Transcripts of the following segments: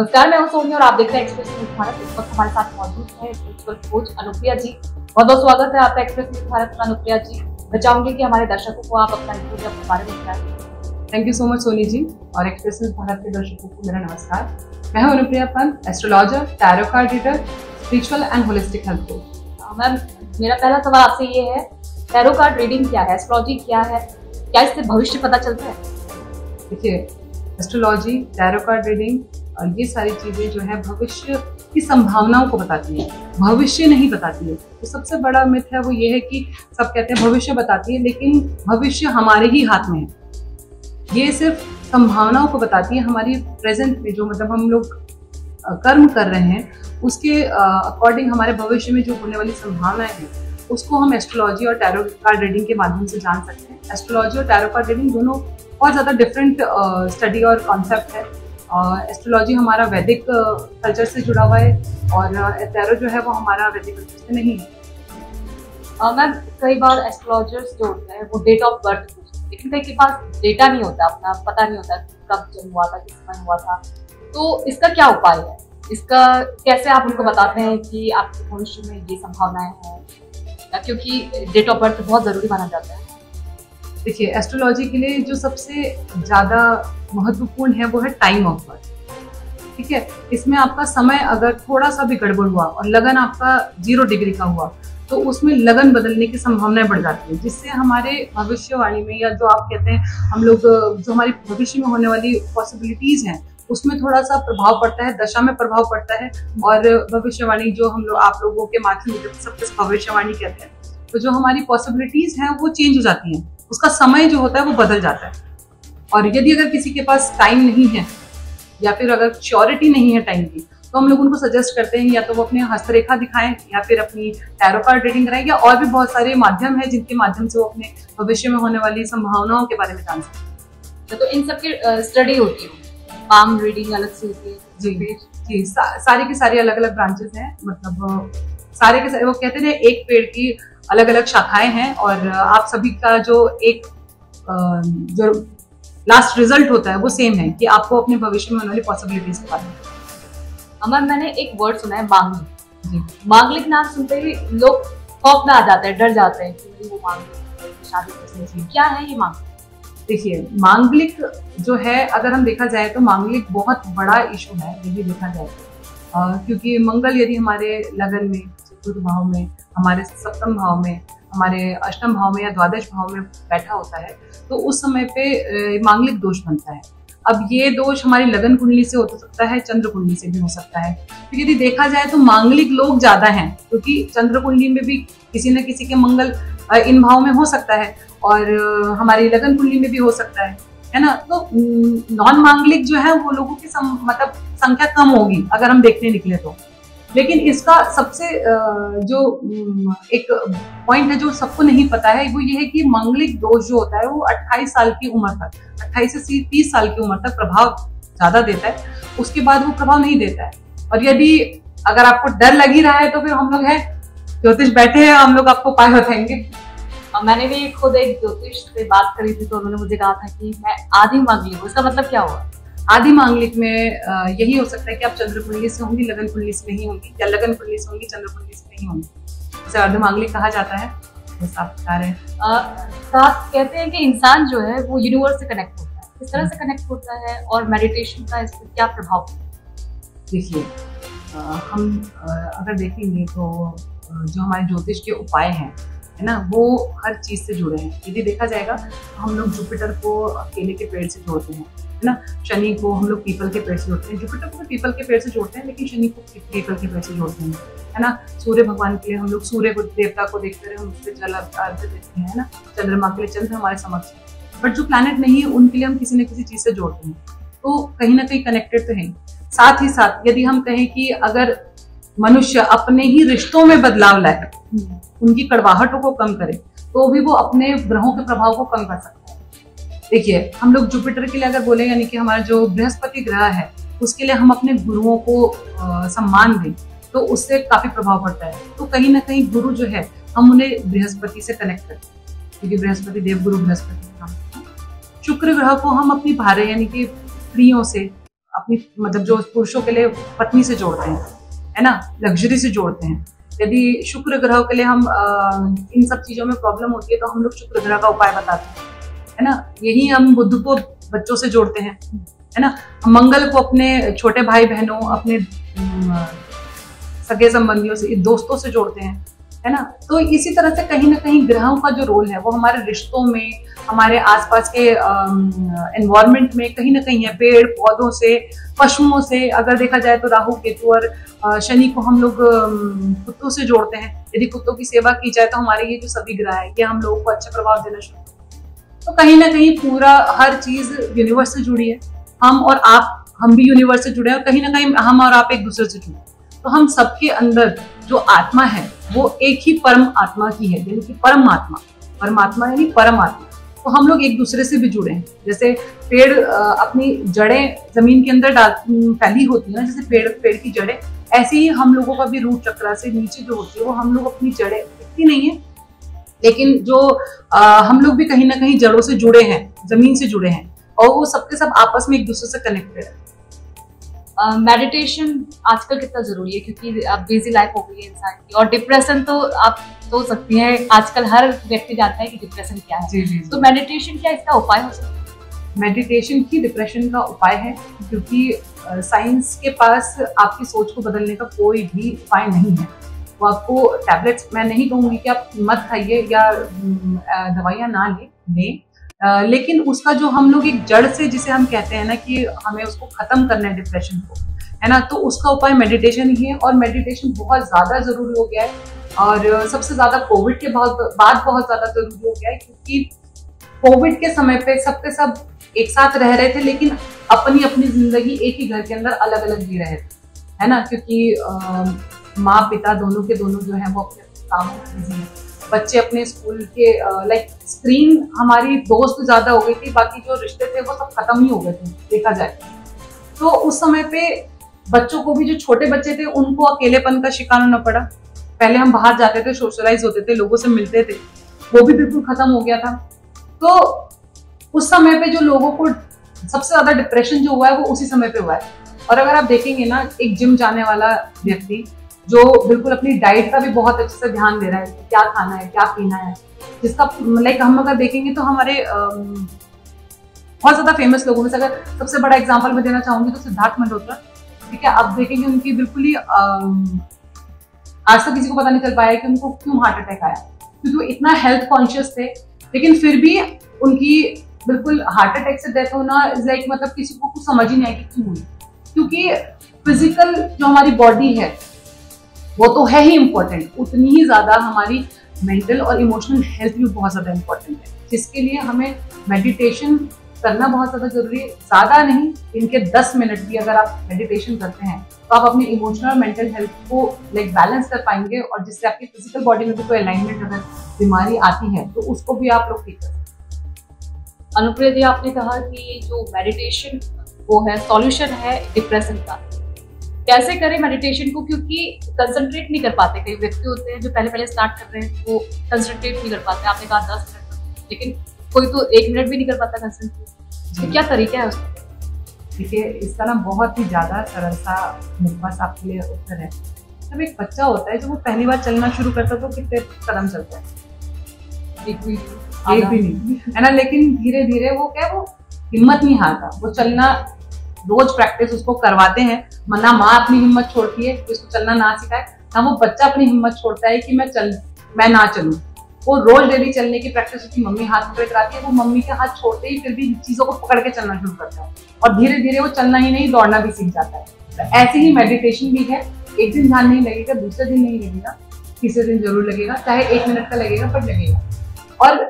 नमस्कार मैं हूँ सोनी और आप देख रहे हैं एक्सप्रेस न्यूज़ भारत। इस वक्त हमारे साथ मौजूद है प्रिंसिपल कोच अनुप्रिया जी। बहुत बहुत स्वागत है आपका एक्सप्रेस न्यूज़ भारत में अनुप्रिया जी। मैं चाहूँगी कि हमारे दर्शकों को आप अपना रिपोर्ट अपने बारे में बताएँ। Thank you so much Soni ji और एक्सप्रेस न्यूज़ भारत के दर्शकों को मेरा नमस्कार। मैं हूँ Anupriya Pant astrologer tarot card reader spiritual and holistic health coach ma'am मेरा पहला सवाल आपसे ये है टैरो कार्ड रीडिंग क्या है? एस्ट्रोलॉजी क्या है? क्या इससे भविष्य पता चलता है? देखिए एस्ट्रोलॉजी टैरो कार्ड रीडिंग ये सारी चीज़ें जो है भविष्य की संभावनाओं को बताती है। भविष्य नहीं बताती है। तो सबसे बड़ा मिथ है वो ये है कि सब कहते हैं भविष्य बताती है, लेकिन भविष्य हमारे ही हाथ में है। ये सिर्फ़ संभावनाओं को बताती है। हमारी प्रेजेंट में जो मतलब हम लोग कर्म कर रहे हैं, उसके अकॉर्डिंग हमारे भविष्य में जो होने वाली संभावनाएँ हैं, उसको हम एस्ट्रोलॉजी और टैरो कार्ड रीडिंग के माध्यम से जान सकते हैं। एस्ट्रोलॉजी और टैरो कार्ड रीडिंग दोनों बहुत ज़्यादा डिफरेंट स्टडी और कॉन्सेप्ट है। एस्ट्रोलॉजी हमारा वैदिक कल्चर से जुड़ा हुआ है और टैरो जो है वो हमारा वैदिक कल्चर से नहीं है। मैम, कई बार एस्ट्रोलॉजर्स जो होते हैं वो डेट ऑफ़ बर्थ लेकिन कई के पास डेटा नहीं होता अपना, पता नहीं होता कब जन्म हुआ था, किस समय हुआ था। तो इसका क्या उपाय है? इसका कैसे आप उनको बताते हैं कि आपके भविष्य में ये संभावनाएँ हैं? क्योंकि डेट ऑफ़ बर्थ बहुत ज़रूरी माना जाता है। देखिए एस्ट्रोलॉजी के लिए जो सबसे ज़्यादा महत्वपूर्ण है वो है टाइम ऑफ़ बर्थ ठीक है? इसमें आपका समय अगर थोड़ा सा भी गड़बड़ हुआ और लगन आपका ज़ीरो डिग्री का हुआ तो उसमें लगन बदलने की संभावनाएँ बढ़ जाती है, जिससे हमारे भविष्यवाणी में या जो आप कहते हैं, हम लोग, जो हमारी भविष्य में होने वाली पॉसिबिलिटीज हैं, उसमें थोड़ा सा प्रभाव पड़ता है, दशा में प्रभाव पड़ता है और भविष्यवाणी जो हम लोग, आप लोगों के माध्यम से सबके भविष्यवाणी कहते हैं तो जो हमारी पॉसिबिलिटीज हैं वो चेंज हो जाती हैं। उसका समय जो होता है वो बदल जाता है। और यदि अगर किसी के पास टाइम नहीं है या फिर अगर श्योरिटी नहीं है टाइम की तो हम लोग उनको सजेस्ट करते हैं या तो वो अपने हस्तरेखा दिखाएँ या फिर अपनी टैरो कार्ड रीडिंग कराएँ या और भी बहुत सारे माध्यम है जिनके माध्यम से वो अपने भविष्य में होने वाली संभावनाओं के बारे में जान सकते हैं तो इन सब की स्टडी होती है। पाम रीडिंग अलग से होती है जी जी सा, सारी की सारी अलग अलग ब्रांचेस हैं मतलब सारे के सारे वो कहते हैं एक पेड़ की अलग अलग शाखाएँ हैं और आप सभी का जो एक जो लास्ट रिज़ल्ट होता है वो सेम है कि आपको अपने भविष्य में होने वाली पॉसिबिलिटीज के बारे में। अमर मैंने एक वर्ड सुना है मांगलिक मांगलिक नाम सुनते ही लोग खौफ में आ जाते हैं डर जाते हैं कि वो मांगलिक शादी क्या है ये मांगलिक देखिए मांगलिक जो है अगर हम देखा जाए तो मांगलिक बहुत बड़ा इशू है यदि देखा जाए। क्योंकि मंगल यदि हमारे लगन में चतुर्थ भाव में हमारे सप्तम भाव में हमारे अष्टम भाव में या द्वादश भाव में बैठा होता है तो उस समय पे मांगलिक दोष बनता है। अब ये दोष हमारी लगन कुंडली से हो सकता है चंद्र कुंडली से भी हो सकता है। तो यदि देखा जाए तो मांगलिक लोग ज़्यादा हैं क्योंकि तो चंद्र कुंडली में भी किसी न किसी के मंगल इन भाव में हो सकता है और हमारी लगन कुंडली में भी हो सकता है है ना? तो नॉन मांगलिक जो है वो लोगों की सम, मतलब संख्या कम होगी अगर हम देखने निकले तो। लेकिन इसका सबसे जो एक पॉइंट है जो सबको नहीं पता है, वो ये है कि मांगलिक दोष जो होता है, वो 28 साल की उम्र तक 28 से 30 साल की उम्र तक प्रभाव ज़्यादा देता है, उसके बाद वो प्रभाव नहीं देता है। और यदि अगर आपको डर लग ही रहा है तो फिर हम लोग है, ज्योतिष बैठे हैं, हम लोग आपको उपाय बताएँगे। मैंने भी खुद एक ज्योतिष से बात करी थी तो उन्होंने मुझे कहा था कि मैं आधी मांगली हूँ, इसका मतलब क्या हुआ? आदि मांगलिक में यही हो सकता है कि आप चंद्र कुंडली से होंगी लगन कुंडली से नहीं होंगी या लगन कुंडली से होंगी चंद्र कुंडली से नहीं होंगी। इसे अर्ध मांगलिक कहा जाता है आप बता रहे हैं। कहते हैं कि इंसान जो है वो यूनिवर्स से कनेक्ट होता है। किस तरह से कनेक्ट होता है और मेडिटेशन का इस पर क्या प्रभाव? देखिए हम अगर देखेंगे तो जो हमारे ज्योतिष के उपाय हैं है ना वो हर चीज़ से जुड़े हैं। यदि देखा जाएगा तो हम लोग जुपिटर को केले के पेड़ से जोड़ते हैं। है ना? शनि को हम लोग पीपल के पेड़ से जोड़ते हैं। जुपिटर को पीपल के पेड़ से जोड़ते हैं लेकिन शनि को पीपल के पेड़ से जोड़ते हैं है ना? सूर्य भगवान के लिए हम लोग सूर्य को देवता को देखते रहे हम उसके जल अर्घ देते हैं ना? चंद्रमा के लिए चंद्र हमारे समक्ष बट जो प्लानट नहीं है उनके लिए हम किसी न किसी चीज़ से जोड़ते हैं। तो कहीं ना कहीं कनेक्टेड तो है। साथ ही साथ यदि हम कहें कि अगर मनुष्य अपने ही रिश्तों में बदलाव लाए उनकी कड़वाहटों को कम करे तो भी वो अपने ग्रहों के प्रभाव को कम कर सकता है। देखिए हम लोग जुपिटर के लिए अगर बोले यानी कि हमारा जो बृहस्पति ग्रह है उसके लिए हम अपने गुरुओं को आ, सम्मान दें तो उससे काफ़ी प्रभाव पड़ता है। तो कहीं ना कहीं गुरु जो है हम उन्हें बृहस्पति से कनेक्ट करते हैं। क्योंकि बृहस्पति देव गुरु बृहस्पति शुक्र ग्रह को हम अपनी भारे यानी कि प्रियों से अपनी मतलब जो पुरुषों के लिए पत्नी से जोड़ते हैं है ना? लग्जरी से जोड़ते हैं। यदि शुक्र ग्रह के लिए हम आ, इन सब चीज़ों में प्रॉब्लम होती है तो हम लोग शुक्र ग्रह का उपाय बताते हैं। है ना? यही हम बुद्ध को बच्चों से जोड़ते हैं, है ना? मंगल को अपने छोटे भाई बहनों, अपने सगे संबंधियों से, दोस्तों से जोड़ते हैं, है ना? तो इसी तरह से कहीं ना कहीं ग्रहों का जो रोल है, वो हमारे रिश्तों में, हमारे आसपास के एनवायरमेंट में कहीं ना कहीं है। पेड़ पौधों से, पशुओं से, अगर देखा जाए तो राहु, केतु और शनि को हम लोग कुत्तों से जोड़ते हैं। यदि कुत्तों की सेवा की जाए तो हमारे ये जो सभी ग्रह है, ये हम लोगों को अच्छा प्रभाव देना शुरू तो कहीं ना कहीं पूरा हर चीज़ यूनिवर्स से जुड़ी है। हम और आप, हम भी यूनिवर्स से जुड़े हैं और कहीं ना कहीं हम और आप एक दूसरे से जुड़े तो हम सबके अंदर जो आत्मा है, वो एक ही परम आत्मा की है, यानी कि परमात्मा। परमात्मा यानी परम आत्मा तो हम लोग एक दूसरे से भी जुड़े हैं। जैसे पेड़ अपनी जड़ें ज़मीन के अंदर डाल फैली होती है, जैसे पेड़ पेड़ की जड़ें, ऐसे ही हम लोगों का भी रूट चक्रा से नीचे जो होती है, वो हम लोग अपनी जड़ें, इतनी नहीं है लेकिन जो आ, हम लोग भी कहीं ना कहीं जड़ों से जुड़े हैं ज़मीन से जुड़े हैं और वो सबके सब आपस में एक दूसरे से कनेक्टेड है। मेडिटेशन uh, आजकल कितना ज़रूरी है? क्योंकि अब बिज़ी लाइफ हो गई है इंसान की और डिप्रेशन तो आप सोच सकती हैं आजकल हर व्यक्ति जानता है कि डिप्रेशन क्या है। जी, जी, जी. तो मेडिटेशन क्या इसका उपाय हो सकता है? मेडिटेशन ही डिप्रेशन का उपाय है क्योंकि साइंस के पास आपकी सोच को बदलने का कोई भी उपाय नहीं है। वो आपको टैबलेट्स मैं नहीं कहूँगी कि आप मत खाइए या दवाइयाँ ना ले, लें। लेकिन उसका जो हम लोग एक जड़ से जिसे हम कहते हैं ना कि हमें उसको खत्म करना है डिप्रेशन को, है ना? तो उसका उपाय मेडिटेशन ही है और मेडिटेशन बहुत ज़्यादा ज़रूरी हो गया है। और सबसे ज़्यादा कोविड के बहुत, बाद बहुत ज़्यादा ज़रूरी हो गया है क्योंकि कोविड के समय पे सबके सब एक साथ रह रहे थे, लेकिन अपनी अपनी ज़िंदगी एक ही घर के अंदर अलग अलग जी रहे थे, है ना? क्योंकि माँ पिता दोनों के दोनों जो है वो अपने काम में बिज़ी बच्चे अपने स्कूल के लाइक स्क्रीन हमारी दोस्त ज़्यादा हो गई थी, बाकी जो रिश्ते थे वो सब खत्म ही हो गए थे, देखा जाए। तो उस समय पे बच्चों को भी जो छोटे बच्चे थे, उनको अकेलेपन का शिकार होना पड़ा। पहले हम बाहर जाते थे सोशलाइज होते थे, लोगों से मिलते थे, वो भी बिल्कुल खत्म हो गया था। तो उस समय पे जो लोगों को सबसे ज़्यादा डिप्रेशन जो हुआ है, वो उसी समय पे हुआ है। और अगर आप देखेंगे ना, एक जिम जाने वाला व्यक्ति जो बिल्कुल अपनी डाइट का भी बहुत अच्छे से ध्यान दे रहा है क्या खाना है, क्या पीना है। जिसका लाइक हम अगर देखेंगे तो हमारे बहुत ज़्यादा फ़ेमस लोगों में से अगर सबसे बड़ा एग्ज़ाम्पल मैं देना चाहूँगी तो सिद्धार्थ मल्होत्रा ठीक है अब देखेंगे उनकी बिल्कुल ही आज तक किसी को पता नहीं चल पाया कि उनको क्यों हार्ट अटैक आया। क्योंकि वो इतना हेल्थ कॉन्शियस थे, लेकिन फिर भी उनकी बिल्कुल हार्ट अटैक से डेथ होना इज़ लाइक मतलब किसी को कुछ समझ ही नहीं आया कि क्यों हुई। क्योंकि फ़िज़िकल जो हमारी बॉडी है वो तो है ही इम्पोर्टेंट उतनी ही ज़्यादा हमारी मेंटल और इमोशनल हेल्थ भी बहुत ज़्यादा इम्पोर्टेंट है। जिसके लिए हमें मेडिटेशन करना बहुत ज़्यादा ज़रूरी है। ज़्यादा नहीं, इनके दस मिनट भी अगर आप मेडिटेशन करते हैं तो आप अपने इमोशनल और मेंटल हेल्थ को लाइक बैलेंस कर पाएँगे और जिससे आपकी फ़िज़िकल बॉडी में भी कोई अलाइनमेंट अगर बीमारी आती है तो उसको भी आप लोग ठीक कर अनुप्रिया जी, आपने कहा कि जो मेडिटेशन वो है सॉल्यूशन है डिप्रेशन का। कैसे करें मेडिटेशन को? क्योंकि कंसंट्रेट नहीं कर पाते कई व्यक्ति होते हैं जो पहले पहले स्टार्ट कर रहे हैं वो कंसंट्रेट नहीं कर पाते। आपने कहा दस मिनट लेकिन कोई तो एक मिनट भी नहीं कर पाता कंसंट्रेट तो क्या तरीका है उसका? देखिए इसका ना बहुत ही ज़्यादा सरल सा मेरे पास आपके लिए उत्तर है। जब एक बच्चा होता है जब वो पहली बार चलना शुरू करता है तो कितने कदम चलता है? एक भी एक भी नहीं। है ना? लेकिन धीरे धीरे वो क्या वो हिम्मत नहीं हारता। वो चलना रोज प्रैक्टिस उसको करवाते हैं। ना माँ अपनी हिम्मत छोड़ती है उसको चलना ना सिखाए। ना वो बच्चा अपनी हिम्मत छोड़ता है कि मैं चल, मैं ना चलूँ। वो रोज डेली चलने की प्रैक्टिस उसकी मम्मी हाथ पकड़ कराती है। वो मम्मी के हाथ छोड़ते ही फिर भी चीज़ों को पकड़ के चलना शुरू करता है। और धीरे धीरे वो चलना ही नहीं, दौड़ना भी सीख जाता है। तो ऐसे ही मेडिटेशन भी है। एक दिन ध्यान नहीं लगेगा, दूसरे दिन नहीं लगेगा, तीसरे दिन ज़रूर लगेगा, चाहे एक मिनट का लगेगा, पर लगेगा। और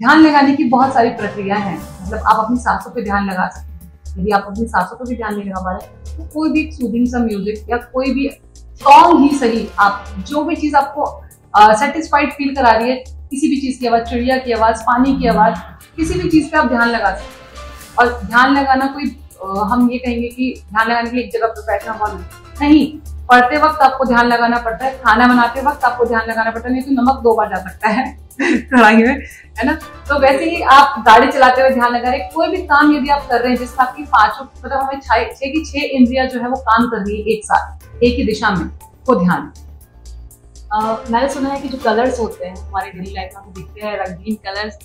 ध्यान लगाने की बहुत सारी प्रक्रिया है। मतलब आप अपनी सांसों पर ध्यान लगा सकते हैं। यदि आप अपनी सांसों को भी ध्यान नहीं लगा पा रहे तो कोई भी सूदिंग सा म्यूज़िक या कोई भी सॉन्ग ही सही आप जो भी चीज़ आपको सेटिस्फाइड uh, फील करा रही है किसी भी चीज़ की आवाज़ चिड़िया की आवाज़ पानी की आवाज़ किसी भी चीज़ पे आप ध्यान लगा सकते हैं। और ध्यान लगाना कोई आ, हम ये कहेंगे कि ध्यान लगाने के लिए एक जगह पर बैठना बहुत नहीं पढ़ते वक्त आपको ध्यान लगाना पड़ता है खाना बनाते वक्त आपको ध्यान लगाना पड़ता है नहीं तो नमक दो बार जा सकता है। कढ़ाई में है ना? तो वैसे ही आप गाड़ी चलाते हुए ध्यान लगा रहे कोई भी काम यदि आप कर रहे हैं जिसका आपकी पाँचों मतलब हमें छह की छह इंद्रिया जो है वो काम कर रही है एक साथ एक ही दिशा में वो ध्यान। Uh, मैंने सुना है कि जो कलर्स होते हैं हमारे डेली लाइफ में दिखते हैं रंगीन कलर्स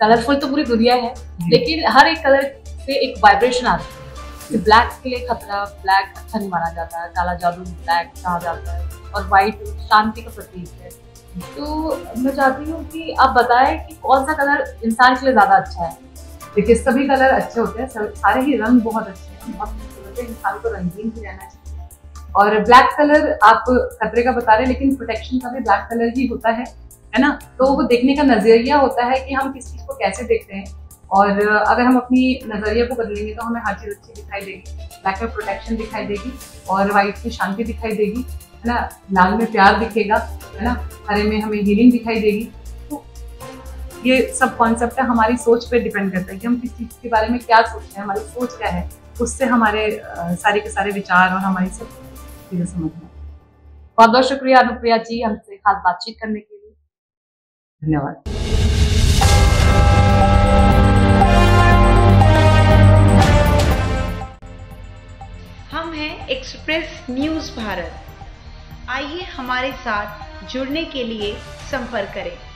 कलरफुल तो पूरी दुनिया है लेकिन हर एक कलर से एक वाइब्रेशन आती है। कि ब्लैक के लिए खतरा ब्लैक अच्छा नहीं माना जाता है काला जादू ब्लैक कहा जाता है? और व्हाइट शांति का प्रतीक है। तो मैं चाहती हूँ कि आप बताएँ कि कौन सा कलर इंसान के लिए ज़्यादा अच्छा है। देखिए, सभी कलर अच्छे होते हैं सारे ही रंग बहुत अच्छे हैं, बहुत खूबसूरत है, इंसान को रंगीन ही रहना चाहिए। और ब्लैक कलर आप खतरे का बता रहे हैं, लेकिन प्रोटेक्शन का भी ब्लैक कलर ही होता है है ना? तो वो देखने का नज़रिया होता है कि हम किस चीज़ को कैसे देखते हैं। और अगर हम अपनी नज़रिया को बदलेंगे तो हमें हर चीज़ अच्छी दिखाई देगी ब्लैक में प्रोटेक्शन दिखाई देगी और व्हाइट में शांति दिखाई देगी। है ना? लाल में प्यार दिखेगा, है ना? हरे में हमें हीलिंग दिखाई देगी। तो ये सब कॉन्सेप्ट हमारी सोच पे डिपेंड करता है कि हम किस चीज़ के बारे में क्या सोचते हैं, हमारी सोच क्या है, उससे हमारे सारे के सारे विचार और हमारी सब चीज़ें समझना बहुत बहुत शुक्रिया अनुप्रिया जी हमसे खास बातचीत करने के लिए। धन्यवाद। हम हैं एक्सप्रेस न्यूज़ भारत। आइए हमारे साथ जुड़ने के लिए संपर्क करें।